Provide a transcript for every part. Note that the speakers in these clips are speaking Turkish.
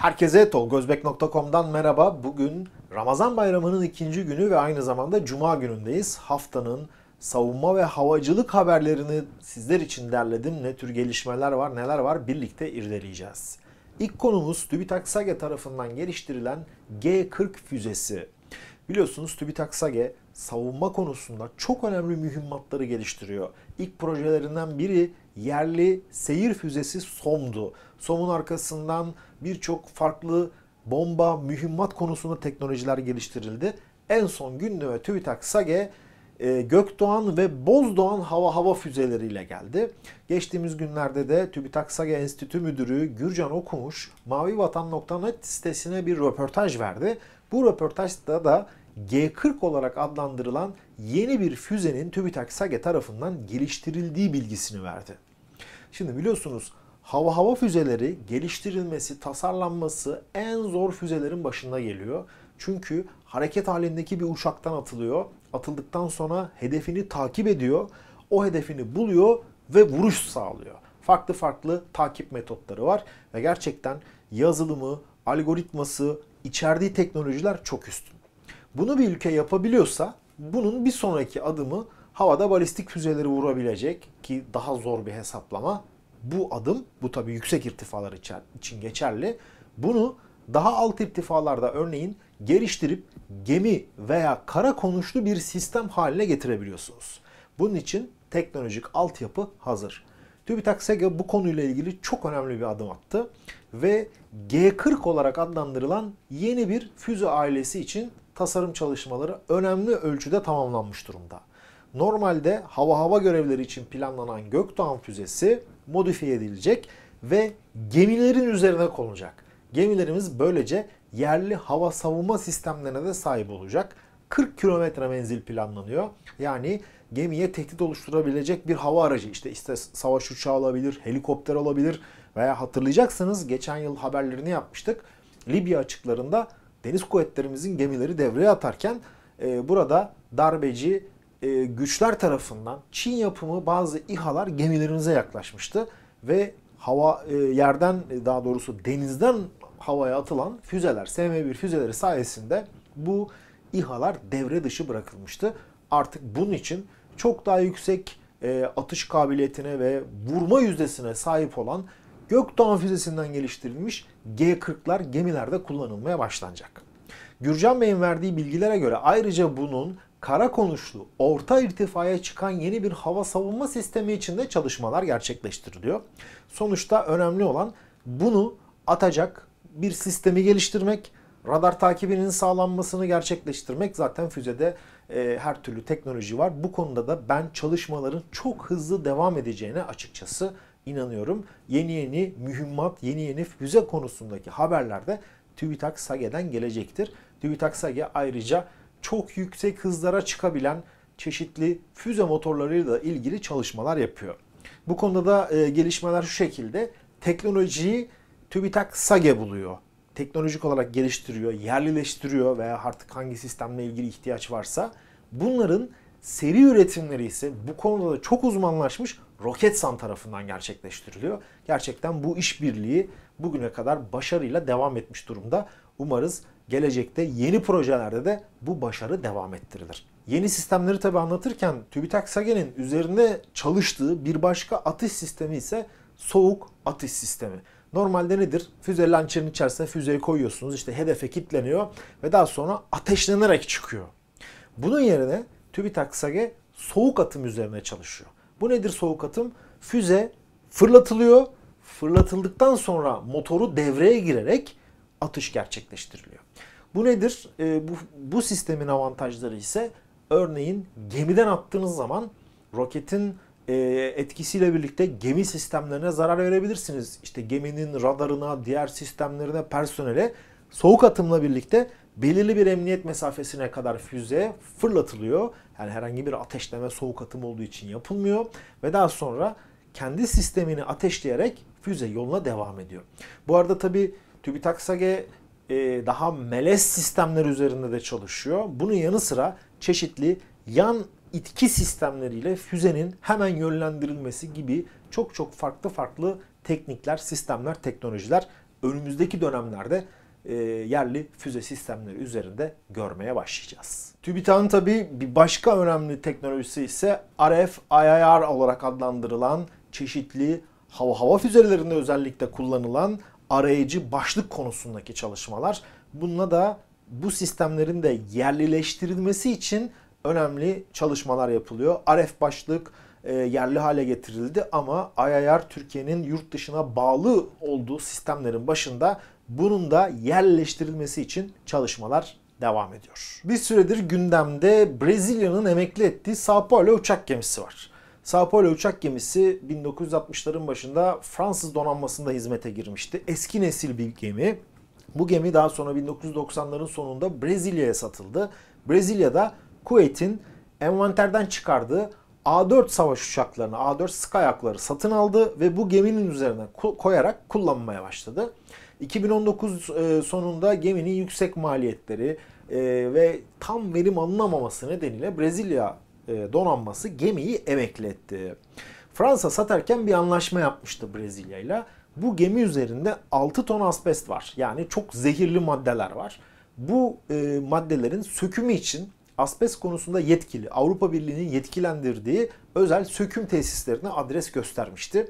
Herkese tolgozbek.com'dan merhaba. Bugün Ramazan bayramının ikinci günü ve aynı zamanda Cuma günündeyiz. Haftanın savunma ve havacılık haberlerini sizler için derledim. Ne tür gelişmeler var, neler var birlikte irdeleyeceğiz. İlk konumuz TÜBİTAK SAGE tarafından geliştirilen G40 füzesi. Biliyorsunuz TÜBİTAK SAGE savunma konusunda çok önemli mühimmatları geliştiriyor. İlk projelerinden biri yerli seyir füzesi SOM'du. SOM'un arkasından birçok farklı bomba, mühimmat konusunda teknolojiler geliştirildi. En son günde ve TÜBİTAK SAGE e, Gökdoğan ve Bozdoğan hava hava füzeleriyle geldi. Geçtiğimiz günlerde de TÜBİTAK SAGE Enstitü Müdürü Gürcan Okumuş mavivatan.net sitesine bir röportaj verdi. Bu röportajda da G40 olarak adlandırılan yeni bir füzenin TÜBİTAK SAGE tarafından geliştirildiği bilgisini verdi. Şimdi biliyorsunuz hava hava füzeleri geliştirilmesi, tasarlanması en zor füzelerin başında geliyor. Çünkü hareket halindeki bir uçaktan atılıyor. Atıldıktan sonra hedefini takip ediyor. O hedefini buluyor ve vuruş sağlıyor. Farklı farklı takip metotları var ve gerçekten yazılımı, algoritması, içerdiği teknolojiler çok üstün. Bunu bir ülke yapabiliyorsa bunun bir sonraki adımı havada balistik füzeleri vurabilecek ki daha zor bir hesaplama. Bu adım, bu tabii yüksek irtifalar için geçerli. Bunu daha alt irtifalarda örneğin geliştirip gemi veya kara konuşlu bir sistem haline getirebiliyorsunuz. Bunun için teknolojik altyapı hazır. TÜBİTAK SEGE bu konuyla ilgili çok önemli bir adım attı ve G40 olarak adlandırılan yeni bir füze ailesi için tasarım çalışmaları önemli ölçüde tamamlanmış durumda. Normalde hava hava görevleri için planlanan Gökdoğan füzesi modifiye edilecek ve gemilerin üzerine konulacak. Gemilerimiz böylece yerli hava savunma sistemlerine de sahip olacak. 40 kilometre menzil planlanıyor. Yani gemiye tehdit oluşturabilecek bir hava aracı işte işte savaş uçağı olabilir, helikopter olabilir veya hatırlayacaksınız geçen yıl haberlerini yapmıştık. Libya açıklarında deniz kuvvetlerimizin gemileri devreye atarken e, burada darbeci e, güçler tarafından Çin yapımı bazı İHA'lar gemilerimize yaklaşmıştı ve hava e, yerden e, daha doğrusu denizden havaya atılan füzeler, SM-1 füzeleri sayesinde bu İHA'lar devre dışı bırakılmıştı. Artık bunun için çok daha yüksek atış kabiliyetine ve vurma yüzdesine sahip olan Gökdoğan füzesinden geliştirilmiş G-40'lar gemilerde kullanılmaya başlanacak. Gürcan Bey'in verdiği bilgilere göre ayrıca bunun kara konuşlu orta irtifaya çıkan yeni bir hava savunma sistemi içinde çalışmalar gerçekleştiriliyor. Sonuçta önemli olan bunu atacak bir sistemi geliştirmek, radar takibinin sağlanmasını gerçekleştirmek. Zaten füzede e, her türlü teknoloji var. Bu konuda da ben çalışmaların çok hızlı devam edeceğine açıkçası inanıyorum. Yeni yeni mühimmat, yeni yeni füze konusundaki haberlerde TÜBİTAK SAGE'den gelecektir. TÜBİTAK SAGE ayrıca çok yüksek hızlara çıkabilen çeşitli füze motorlarıyla ilgili çalışmalar yapıyor. Bu konuda da e, gelişmeler şu şekilde. Teknolojiyi TÜBİTAK SAGE buluyor. Teknolojik olarak geliştiriyor, yerlileştiriyor veya artık hangi sistemle ilgili ihtiyaç varsa. Bunların seri üretimleri ise bu konuda da çok uzmanlaşmış Roketsan tarafından gerçekleştiriliyor. Gerçekten bu işbirliği bugüne kadar başarıyla devam etmiş durumda. Umarız gelecekte yeni projelerde de bu başarı devam ettirilir. Yeni sistemleri tabi anlatırken TÜBİTAK SAGE'nin üzerinde çalıştığı bir başka atış sistemi ise soğuk atış sistemi. Normalde nedir? Füze lançerin içerisine füzeyi koyuyorsunuz. işte hedefe kilitleniyor ve daha sonra ateşlenerek çıkıyor. Bunun yerine TÜBİTAK SAGE soğuk atım üzerine çalışıyor. Bu nedir soğuk atım? Füze fırlatılıyor. Fırlatıldıktan sonra motoru devreye girerek atış gerçekleştiriliyor. Bu nedir? E, bu, bu sistemin avantajları ise örneğin gemiden attığınız zaman roketin e, etkisiyle birlikte gemi sistemlerine zarar verebilirsiniz. İşte geminin radarına, diğer sistemlerine, personele soğuk atımla birlikte belirli bir emniyet mesafesine kadar füze fırlatılıyor. Yani herhangi bir ateşleme soğuk atım olduğu için yapılmıyor ve daha sonra kendi sistemini ateşleyerek füze yoluna devam ediyor. Bu arada tabi TÜBİTAK SAGE daha melez sistemler üzerinde de çalışıyor. Bunun yanı sıra çeşitli yan itki sistemleriyle füzenin hemen yönlendirilmesi gibi çok çok farklı farklı teknikler, sistemler, teknolojiler önümüzdeki dönemlerde e, yerli füze sistemleri üzerinde görmeye başlayacağız. TÜBİTAK'ın tabi bir başka önemli teknolojisi ise RF IIR olarak adlandırılan çeşitli hava hava füzelerinde özellikle kullanılan arayıcı başlık konusundaki çalışmalar. Bununla da bu sistemlerin de yerlileştirilmesi için önemli çalışmalar yapılıyor. RF başlık e, yerli hale getirildi ama IIR Türkiye'nin yurt dışına bağlı olduğu sistemlerin başında bunun da yerleştirilmesi için çalışmalar devam ediyor. Bir süredir gündemde Brezilya'nın emekli ettiği Sao Paulo uçak gemisi var. Sao Paulo uçak gemisi 1960'ların başında Fransız donanmasında hizmete girmişti. Eski nesil bir gemi. Bu gemi daha sonra 1990'ların sonunda Brezilya'ya satıldı. Brezilya'da Kuveyt'in envanterden çıkardığı A4 savaş uçaklarını, A4 Skyhawk'ları satın aldı ve bu geminin üzerine koyarak kullanmaya başladı. 2019 e, sonunda geminin yüksek maliyetleri e, ve tam verim alınamaması nedeniyle Brezilya donanması gemiyi emekli etti. Fransa satarken bir anlaşma yapmıştı Brezilya ile. Bu gemi üzerinde 6 ton asbest var. Yani çok zehirli maddeler var. Bu maddelerin sökümü için asbest konusunda yetkili, Avrupa Birliği'nin yetkilendirdiği özel söküm tesislerine adres göstermişti.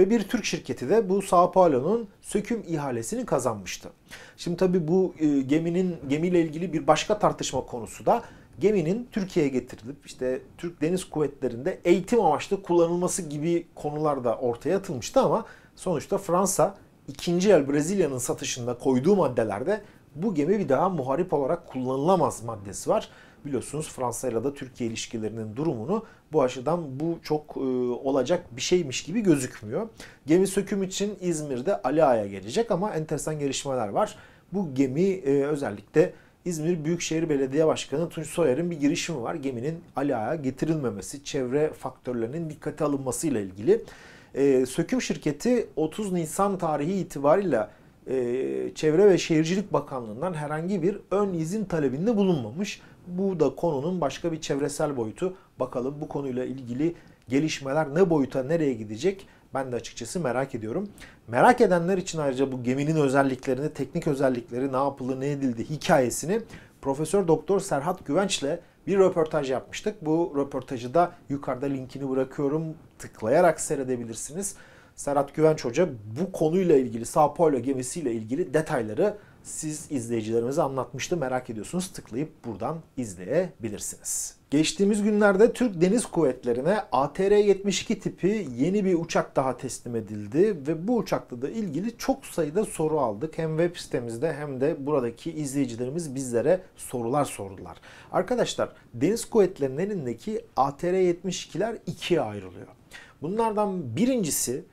Ve bir Türk şirketi de bu Sao Paulo'nun söküm ihalesini kazanmıştı. Şimdi tabii bu e, geminin gemiyle ilgili bir başka tartışma konusu da geminin Türkiye'ye getirilip işte Türk Deniz Kuvvetleri'nde eğitim amaçlı kullanılması gibi konular da ortaya atılmıştı ama sonuçta Fransa ikinci el Brezilya'nın satışında koyduğu maddelerde bu gemi bir daha muharip olarak kullanılamaz maddesi var biliyorsunuz Fransa ile de Türkiye ilişkilerinin durumunu bu açıdan bu çok e, olacak bir şeymiş gibi gözükmüyor. Gemi söküm için İzmir'de Ali Ağa'ya gelecek ama enteresan gelişmeler var. Bu gemi e, özellikle İzmir Büyükşehir Belediye Başkanı Tunç Soyer'in bir girişimi var. Geminin Ali Ağa'ya getirilmemesi, çevre faktörlerinin dikkate alınması ile ilgili. E, söküm şirketi 30 Nisan tarihi itibariyle e, Çevre ve Şehircilik Bakanlığı'ndan herhangi bir ön izin talebinde bulunmamış. Bu da konunun başka bir çevresel boyutu. Bakalım bu konuyla ilgili gelişmeler ne boyuta nereye gidecek? Ben de açıkçası merak ediyorum. Merak edenler için ayrıca bu geminin özelliklerini, teknik özellikleri, ne yapıldı, ne edildi hikayesini Profesör Doktor Serhat Güvenç'le bir röportaj yapmıştık. Bu röportajı da yukarıda linkini bırakıyorum. Tıklayarak seyredebilirsiniz. Serhat Güvenç Hoca bu konuyla ilgili Sao Paulo gemisiyle ilgili detayları siz izleyicilerimize anlatmıştı. Merak ediyorsunuz tıklayıp buradan izleyebilirsiniz. Geçtiğimiz günlerde Türk Deniz Kuvvetleri'ne ATR-72 tipi yeni bir uçak daha teslim edildi ve bu uçakla da ilgili çok sayıda soru aldık. Hem web sitemizde hem de buradaki izleyicilerimiz bizlere sorular sordular. Arkadaşlar Deniz Kuvvetleri'nin elindeki ATR-72'ler ikiye ayrılıyor. Bunlardan birincisi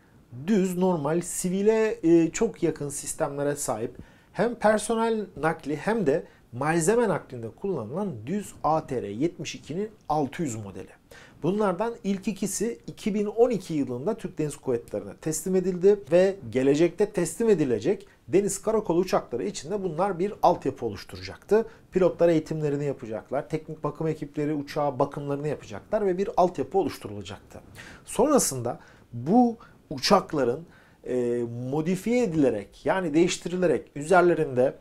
düz normal sivile e, çok yakın sistemlere sahip hem personel nakli hem de malzeme naklinde kullanılan düz ATR 72'nin 600 modeli. Bunlardan ilk ikisi 2012 yılında Türk Deniz Kuvvetleri'ne teslim edildi ve gelecekte teslim edilecek deniz karakolu uçakları içinde bunlar bir altyapı oluşturacaktı. Pilotlar eğitimlerini yapacaklar, teknik bakım ekipleri uçağa bakımlarını yapacaklar ve bir altyapı oluşturulacaktı. Sonrasında bu uçakların e, modifiye edilerek yani değiştirilerek üzerlerinde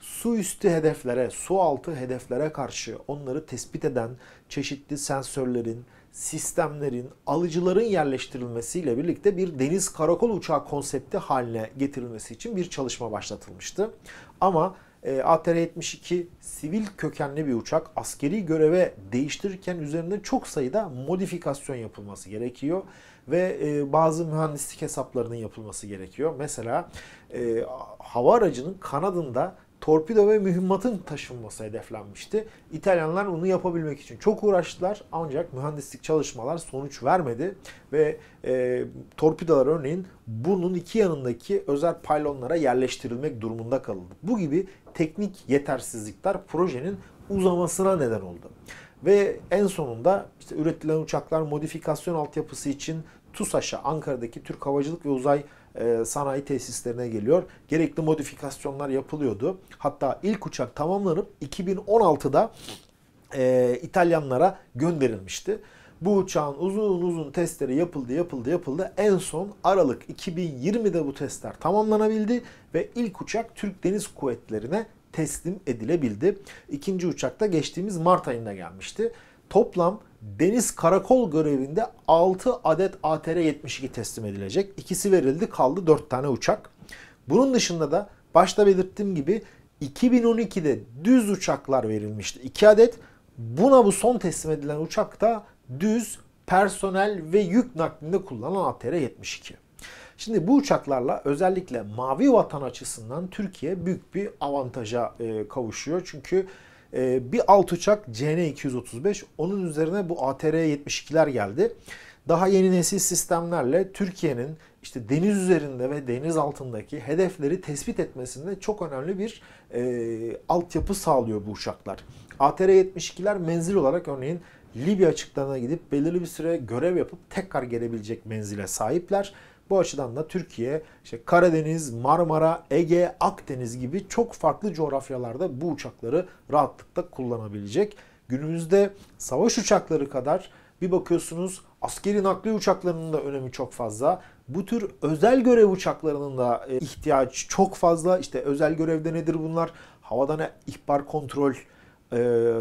su üstü hedeflere, su altı hedeflere karşı onları tespit eden çeşitli sensörlerin, sistemlerin, alıcıların yerleştirilmesiyle birlikte bir deniz karakol uçağı konsepti haline getirilmesi için bir çalışma başlatılmıştı. Ama e, ATR-72 sivil kökenli bir uçak. Askeri göreve değiştirirken üzerinde çok sayıda modifikasyon yapılması gerekiyor ve e, bazı mühendislik hesaplarının yapılması gerekiyor. Mesela e, hava aracının kanadında torpido ve mühimmatın taşınması hedeflenmişti. İtalyanlar bunu yapabilmek için çok uğraştılar ancak mühendislik çalışmalar sonuç vermedi ve e, torpidolar örneğin burnun iki yanındaki özel paylonlara yerleştirilmek durumunda kalındı. Bu gibi teknik yetersizlikler projenin uzamasına neden oldu. Ve en sonunda işte üretilen uçaklar modifikasyon altyapısı için TUSAŞ'a Ankara'daki Türk Havacılık ve Uzay e, Sanayi Tesislerine geliyor. Gerekli modifikasyonlar yapılıyordu. Hatta ilk uçak tamamlanıp 2016'da e, İtalyanlara gönderilmişti. Bu uçağın uzun uzun testleri yapıldı, yapıldı, yapıldı. En son Aralık 2020'de bu testler tamamlanabildi ve ilk uçak Türk Deniz Kuvvetleri'ne teslim edilebildi. İkinci uçak da geçtiğimiz Mart ayında gelmişti. Toplam deniz karakol görevinde 6 adet ATR-72 teslim edilecek. İkisi verildi kaldı 4 tane uçak. Bunun dışında da başta belirttiğim gibi 2012'de düz uçaklar verilmişti. 2 adet. Buna bu son teslim edilen uçak da düz personel ve yük naklinde kullanılan ATR-72. Şimdi bu uçaklarla özellikle mavi vatan açısından Türkiye büyük bir avantaja e, kavuşuyor. Çünkü e, bir alt uçak CN-235 onun üzerine bu ATR-72'ler geldi. Daha yeni nesil sistemlerle Türkiye'nin işte deniz üzerinde ve deniz altındaki hedefleri tespit etmesinde çok önemli bir e, altyapı sağlıyor bu uçaklar. ATR-72'ler menzil olarak örneğin Libya açıklarına gidip belirli bir süre görev yapıp tekrar gelebilecek menzile sahipler. Bu açıdan da Türkiye işte Karadeniz, Marmara, Ege, Akdeniz gibi çok farklı coğrafyalarda bu uçakları rahatlıkla kullanabilecek. Günümüzde savaş uçakları kadar bir bakıyorsunuz askeri nakliye uçaklarının da önemi çok fazla. Bu tür özel görev uçaklarının da e, ihtiyaç çok fazla. İşte özel görevde nedir bunlar? Havadan ihbar kontrol, e,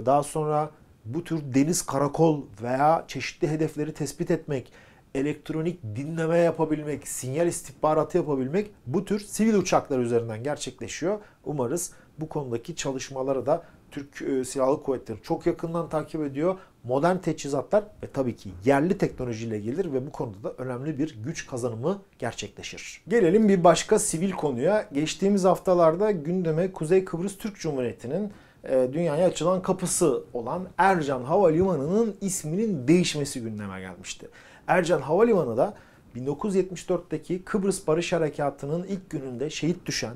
daha sonra bu tür deniz karakol veya çeşitli hedefleri tespit etmek, elektronik dinleme yapabilmek, sinyal istihbaratı yapabilmek bu tür sivil uçaklar üzerinden gerçekleşiyor. Umarız bu konudaki çalışmaları da Türk e, Silahlı Kuvvetleri çok yakından takip ediyor. Modern teçhizatlar ve tabii ki yerli teknolojiyle gelir ve bu konuda da önemli bir güç kazanımı gerçekleşir. Gelelim bir başka sivil konuya. Geçtiğimiz haftalarda gündeme Kuzey Kıbrıs Türk Cumhuriyeti'nin e, dünyaya açılan kapısı olan Ercan Havalimanı'nın isminin değişmesi gündeme gelmişti. Ercan Havalimanı da 1974'teki Kıbrıs Barış Harekatı'nın ilk gününde şehit düşen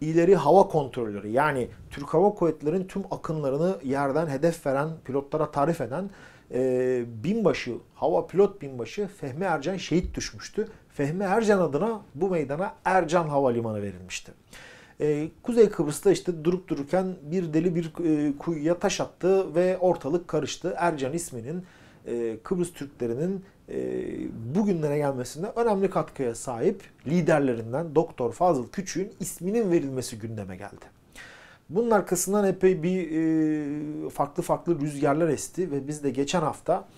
ileri hava kontrolörü yani Türk Hava Kuvvetleri'nin tüm akınlarını yerden hedef veren, pilotlara tarif eden e, binbaşı, hava pilot binbaşı Fehmi Ercan şehit düşmüştü. Fehmi Ercan adına bu meydana Ercan Havalimanı verilmişti. E, Kuzey Kıbrıs'ta işte durup dururken bir deli bir e, kuyuya taş attı ve ortalık karıştı. Ercan isminin e, Kıbrıs Türklerinin bugünlere gelmesinde önemli katkıya sahip liderlerinden Doktor Fazıl Küçük'ün isminin verilmesi gündeme geldi. Bunun arkasından epey bir e, farklı farklı rüzgarlar esti ve biz de geçen hafta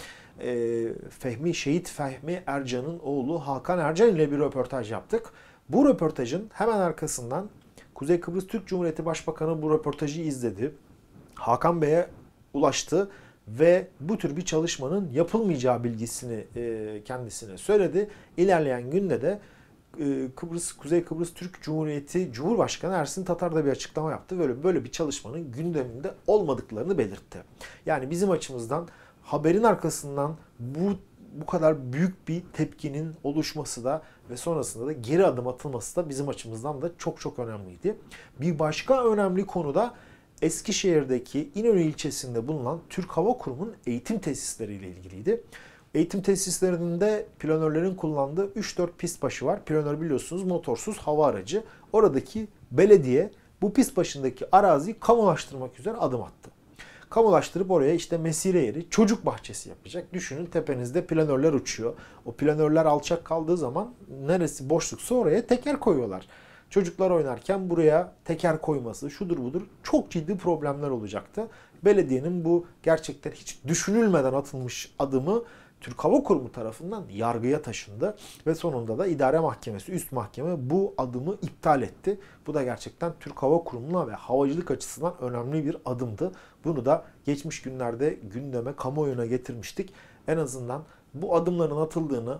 Fehmi Şehit Fehmi Ercan'ın oğlu Hakan Ercan ile bir röportaj yaptık. Bu röportajın hemen arkasından Kuzey Kıbrıs Türk Cumhuriyeti Başbakanı bu röportajı izledi. Hakan Bey'e ulaştı ve bu tür bir çalışmanın yapılmayacağı bilgisini e, kendisine söyledi. İlerleyen günde de e, Kıbrıs Kuzey Kıbrıs Türk Cumhuriyeti Cumhurbaşkanı Ersin Tatar da bir açıklama yaptı. Böyle böyle bir çalışmanın gündeminde olmadıklarını belirtti. Yani bizim açımızdan haberin arkasından bu bu kadar büyük bir tepkinin oluşması da ve sonrasında da geri adım atılması da bizim açımızdan da çok çok önemliydi. Bir başka önemli konu da Eskişehir'deki İnönü ilçesinde bulunan Türk Hava Kurumu'nun eğitim tesisleriyle ilgiliydi. Eğitim tesislerinde planörlerin kullandığı 3-4 pist başı var. Planör biliyorsunuz motorsuz hava aracı. Oradaki belediye bu pist başındaki araziyi kamulaştırmak üzere adım attı. Kamulaştırıp oraya işte mesire yeri, çocuk bahçesi yapacak. Düşünün tepenizde planörler uçuyor. O planörler alçak kaldığı zaman neresi boşluksa oraya teker koyuyorlar. Çocuklar oynarken buraya teker koyması, şudur budur çok ciddi problemler olacaktı. Belediyenin bu gerçekten hiç düşünülmeden atılmış adımı Türk Hava Kurumu tarafından yargıya taşındı ve sonunda da idare mahkemesi, üst mahkeme bu adımı iptal etti. Bu da gerçekten Türk Hava Kurumu'na ve havacılık açısından önemli bir adımdı. Bunu da geçmiş günlerde gündeme, kamuoyuna getirmiştik. En azından bu adımların atıldığını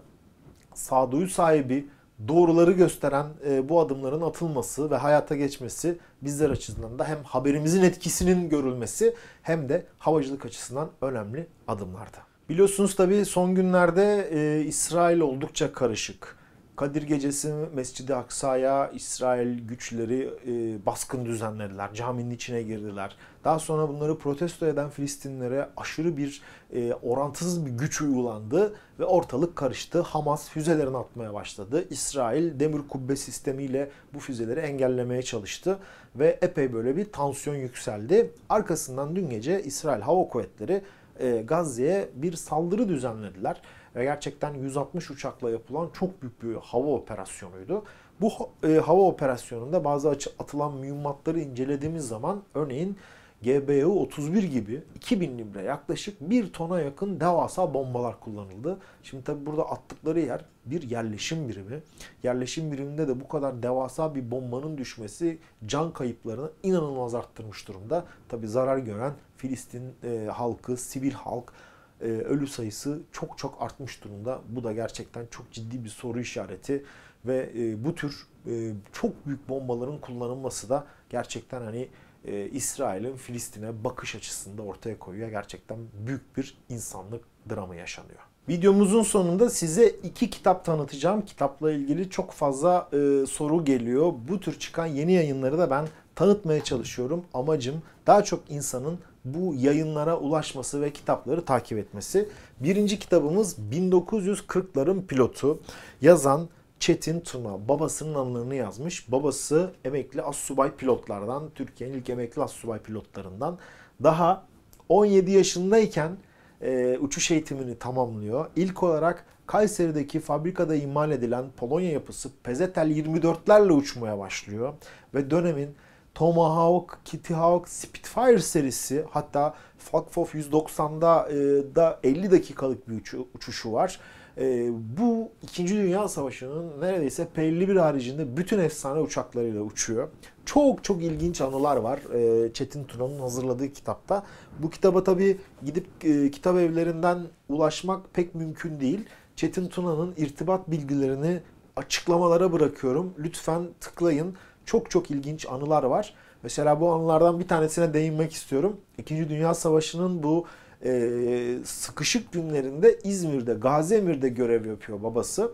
sağduyu sahibi, doğruları gösteren e, bu adımların atılması ve hayata geçmesi bizler açısından da hem haberimizin etkisinin görülmesi hem de havacılık açısından önemli adımlardı. Biliyorsunuz tabii son günlerde e, İsrail oldukça karışık. Kadir Gecesi Mescid-i Aksa'ya İsrail güçleri e, baskın düzenlediler. Caminin içine girdiler. Daha sonra bunları protesto eden Filistinlere aşırı bir e, orantısız bir güç uygulandı ve ortalık karıştı. Hamas füzelerini atmaya başladı. İsrail demir kubbe sistemiyle bu füzeleri engellemeye çalıştı ve epey böyle bir tansiyon yükseldi. Arkasından dün gece İsrail Hava Kuvvetleri e, Gazze'ye bir saldırı düzenlediler. Ve gerçekten 160 uçakla yapılan çok büyük bir hava operasyonuydu. Bu e, hava operasyonunda bazı atılan mühimmatları incelediğimiz zaman örneğin GBU-31 gibi 2000 libre yaklaşık 1 tona yakın devasa bombalar kullanıldı. Şimdi tabi burada attıkları yer bir yerleşim birimi. Yerleşim biriminde de bu kadar devasa bir bombanın düşmesi can kayıplarını inanılmaz arttırmış durumda. Tabi zarar gören Filistin e, halkı, sivil halk, e, ölü sayısı çok çok artmış durumda. Bu da gerçekten çok ciddi bir soru işareti ve e, bu tür e, çok büyük bombaların kullanılması da gerçekten hani e, İsrail'in Filistin'e bakış açısında ortaya koyuyor. Gerçekten büyük bir insanlık dramı yaşanıyor. Videomuzun sonunda size iki kitap tanıtacağım. Kitapla ilgili çok fazla e, soru geliyor. Bu tür çıkan yeni yayınları da ben tanıtmaya çalışıyorum. Amacım daha çok insanın bu yayınlara ulaşması ve kitapları takip etmesi. Birinci kitabımız 1940'ların pilotu. Yazan Çetin Tuna babasının anılarını yazmış. Babası emekli assubay pilotlardan, Türkiye'nin ilk emekli assubay pilotlarından. Daha 17 yaşındayken e, uçuş eğitimini tamamlıyor. İlk olarak Kayseri'deki fabrikada imal edilen Polonya yapısı Pezetel 24'lerle uçmaya başlıyor. Ve dönemin Tomahawk, Kitty Hawk, Spitfire serisi hatta Falkfof 190'da e, da 50 dakikalık bir uçu, uçuşu var. E, bu 2. Dünya Savaşı'nın neredeyse P-51 haricinde bütün efsane uçaklarıyla uçuyor. Çok çok ilginç anılar var e, Çetin Tuna'nın hazırladığı kitapta. Bu kitaba tabi gidip e, kitap evlerinden ulaşmak pek mümkün değil. Çetin Tuna'nın irtibat bilgilerini açıklamalara bırakıyorum. Lütfen tıklayın. Çok çok ilginç anılar var. Mesela bu anılardan bir tanesine değinmek istiyorum. İkinci Dünya Savaşı'nın bu e, sıkışık günlerinde İzmir'de, Gazi Emir'de görev yapıyor babası.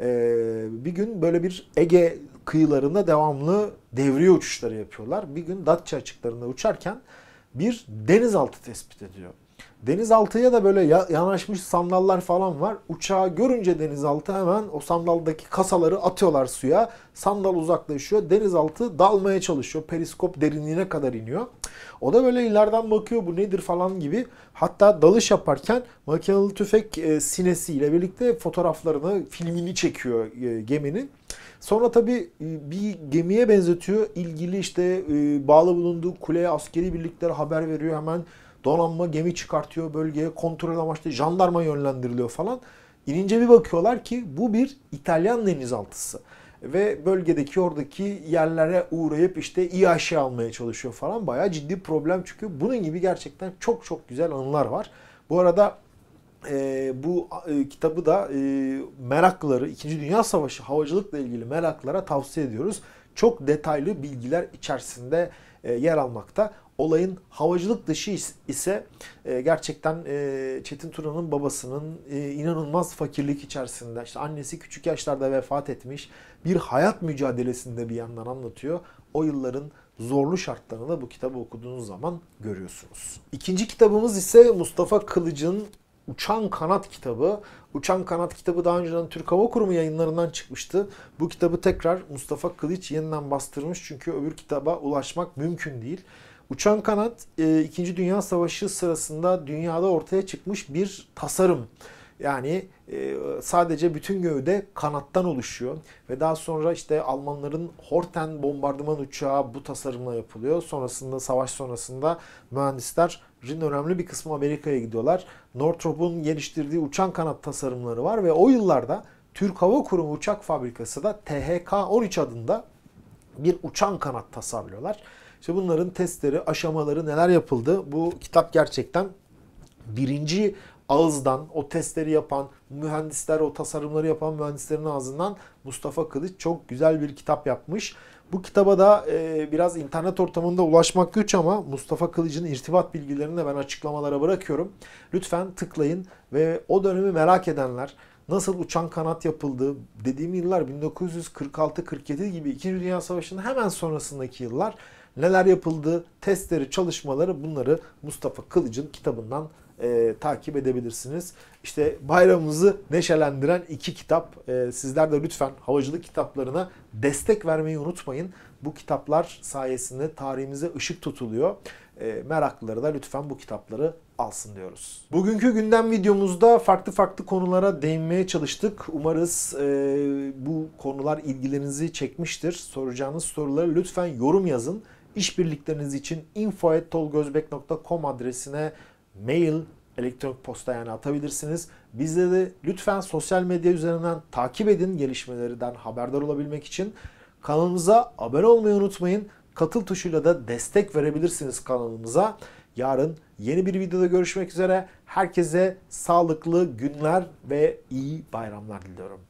E, bir gün böyle bir Ege kıyılarında devamlı devriye uçuşları yapıyorlar. Bir gün Datça açıklarında uçarken bir denizaltı tespit ediyor. Denizaltıya da böyle yanaşmış sandallar falan var. Uçağı görünce denizaltı hemen o sandaldaki kasaları atıyorlar suya. Sandal uzaklaşıyor. Denizaltı dalmaya çalışıyor. Periskop derinliğine kadar iniyor. O da böyle ileriden bakıyor bu nedir falan gibi. Hatta dalış yaparken makinalı tüfek e, sinesiyle birlikte fotoğraflarını, filmini çekiyor e, geminin. Sonra tabii e, bir gemiye benzetiyor. İlgili işte e, bağlı bulunduğu kuleye askeri birlikler haber veriyor. Hemen donanma gemi çıkartıyor bölgeye kontrol amaçlı jandarma yönlendiriliyor falan. İnince bir bakıyorlar ki bu bir İtalyan denizaltısı ve bölgedeki oradaki yerlere uğrayıp işte İAŞ almaya çalışıyor falan. Bayağı ciddi problem çünkü bunun gibi gerçekten çok çok güzel anılar var. Bu arada e, bu e, kitabı da e, meraklıları, 2. Dünya Savaşı havacılıkla ilgili meraklara tavsiye ediyoruz. Çok detaylı bilgiler içerisinde e, yer almakta. Olayın havacılık dışı ise e, gerçekten e, Çetin Turan'ın babasının e, inanılmaz fakirlik içerisinde işte annesi küçük yaşlarda vefat etmiş bir hayat mücadelesinde bir yandan anlatıyor. O yılların zorlu şartlarını da bu kitabı okuduğunuz zaman görüyorsunuz. İkinci kitabımız ise Mustafa Kılıç'ın Uçan Kanat kitabı. Uçan Kanat kitabı daha önceden Türk Hava Kurumu yayınlarından çıkmıştı. Bu kitabı tekrar Mustafa Kılıç yeniden bastırmış çünkü öbür kitaba ulaşmak mümkün değil. Uçan kanat 2. E, Dünya Savaşı sırasında dünyada ortaya çıkmış bir tasarım. Yani e, sadece bütün gövde kanattan oluşuyor ve daha sonra işte Almanların Horten bombardıman uçağı bu tasarımla yapılıyor. Sonrasında savaş sonrasında mühendislerin önemli bir kısmı Amerika'ya gidiyorlar. Northrop'un geliştirdiği uçan kanat tasarımları var ve o yıllarda Türk Hava Kurumu uçak fabrikası da THK-13 adında bir uçan kanat tasarlıyorlar. İşte bunların testleri, aşamaları neler yapıldı? Bu kitap gerçekten birinci ağızdan o testleri yapan mühendisler, o tasarımları yapan mühendislerin ağzından Mustafa Kılıç çok güzel bir kitap yapmış. Bu kitaba da e, biraz internet ortamında ulaşmak güç ama Mustafa Kılıç'ın irtibat bilgilerini de ben açıklamalara bırakıyorum. Lütfen tıklayın ve o dönemi merak edenler, nasıl uçan kanat yapıldı, dediğim yıllar 1946-47 gibi 2. Dünya Savaşı'nın hemen sonrasındaki yıllar neler yapıldı, testleri, çalışmaları bunları Mustafa Kılıç'ın kitabından e, takip edebilirsiniz. İşte bayramımızı neşelendiren iki kitap. E, sizler de lütfen havacılık kitaplarına destek vermeyi unutmayın. Bu kitaplar sayesinde tarihimize ışık tutuluyor. E, meraklıları da lütfen bu kitapları alsın diyoruz. Bugünkü gündem videomuzda farklı farklı konulara değinmeye çalıştık. Umarız e, bu konular ilgilerinizi çekmiştir. Soracağınız soruları lütfen yorum yazın. İşbirlikleriniz için info.tolgozbek.com adresine mail, elektronik posta yani atabilirsiniz. Bizde de lütfen sosyal medya üzerinden takip edin gelişmelerden haberdar olabilmek için. Kanalımıza abone olmayı unutmayın. Katıl tuşuyla da destek verebilirsiniz kanalımıza. Yarın yeni bir videoda görüşmek üzere. Herkese sağlıklı günler ve iyi bayramlar diliyorum.